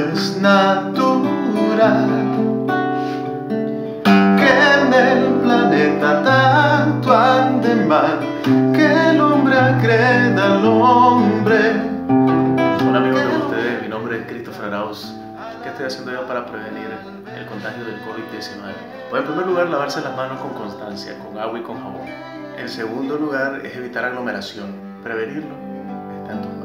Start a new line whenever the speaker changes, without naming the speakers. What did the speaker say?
es natural que en el planeta tanto ande mal que el hombre agreda al hombre.
Hola amigos de ustedes, mi nombre es Christopher Arauz. ¿Qué estoy haciendo yo para prevenir el contagio del COVID-19? Pues en primer lugar, lavarse las manos con constancia, con agua y con jabón. En segundo lugar, es evitar aglomeración. Prevenirlo está en tus